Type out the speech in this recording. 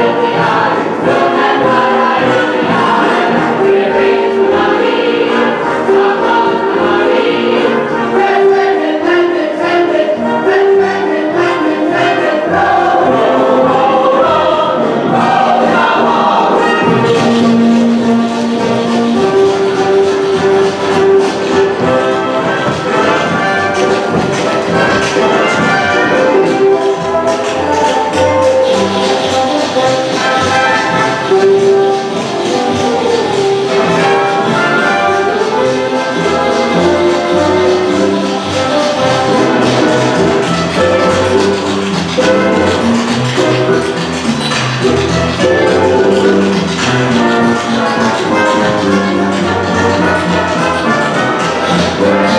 Hallelujah. Lord.